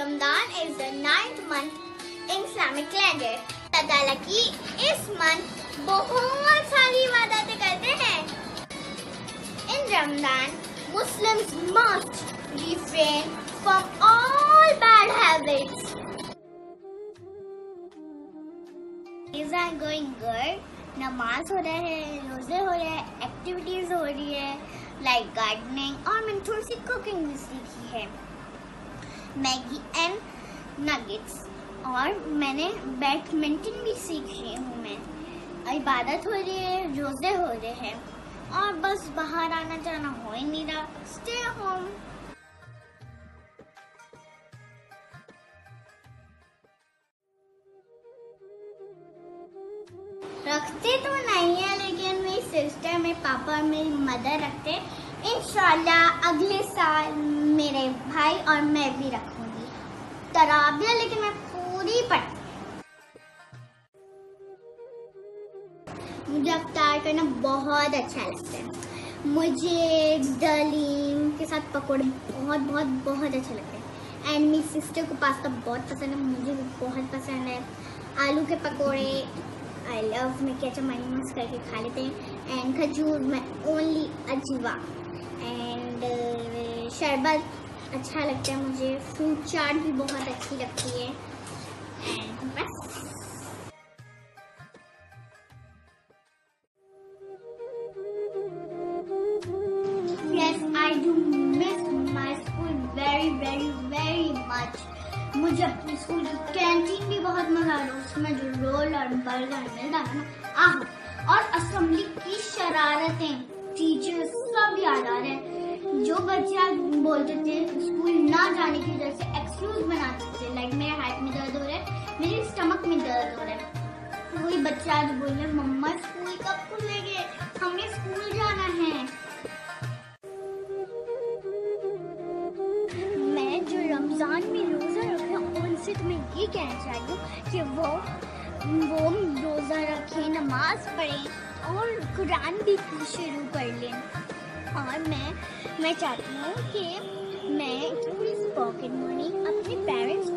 Ramadan is the ninth month in Islamic calendar. अल्लाह ताला की इस मंथ बहुत सारी इबादतें करते हैं In Ramadan, Muslims must refrain from all bad habits. Things are going good. नमाज हो रहा है रोजे हो रहे हैं एक्टिविटीज हो रही है लाइक गार्डनिंग और मैंने थोड़ी सी कुकिंग भी सीखी है मैगी एंड नगेट्स। और मैंने बैडमिंटन भी सीख रही हूँ मैं। इबादत हो रही है, रोज़े हो रहे हैं। और बस बाहर आना जाना हो ही नहीं रहा। स्टे होम रखते तो नहीं है, लेकिन मेरी सिस्टर मेरे पापा, मेरी मदर रखते। इंशाल्लाह अगले साल मेरे भाई और मैं भी रखूँगी। तराबिया लेकिन मैं पूरी पढ़ती मुझे अवतार करना बहुत अच्छा लगता है। मुझे दलीम के साथ पकौड़े बहुत बहुत बहुत अच्छे लगते हैं। एंड मेरी सिस्टर को पास्ता बहुत पसंद है, मुझे भी बहुत पसंद है। आलू के पकौड़े आई लव मैं में केचप माइनस करके खा लेते हैं। एंड खजूर, में ओनली अजवा एंड शरबत अच्छा लगता है मुझे। फ्रूट चाट भी बहुत अच्छी लगती है। एंड बस। मुझे अपने स्कूल की कैंटीन भी बहुत मज़ा आ रहा है। उसमें जो रोल और बर्गर मिलता था ना, आह, और असेंबली की शरारतें टीचर्स सब रहे हैं। जो बच्चे आज बोलते थे, स्कूल ना जाने की वजह से एक्सक्यूज बनाते थे लाइक मेरे हाथ में दर्द हो रहा है, मेरे स्टमक में दर्द हो रहा है। वही बच्चे आज बोल रहे मम्मा, स्कूल कब खुलेंगे? हमें स्कूल जाना है। मैं जो रमज़ान में रोज़ा रखा उनसे तुम्हें ये कहना चाहती हूँ कि वो वो रोज़ा रखें, नमाज़ पढ़ें और कुरान भी शुरू कर लें। और मैं मैं चाहती हूँ कि मैं इस पॉकेट मनी अपने पेरेंट्स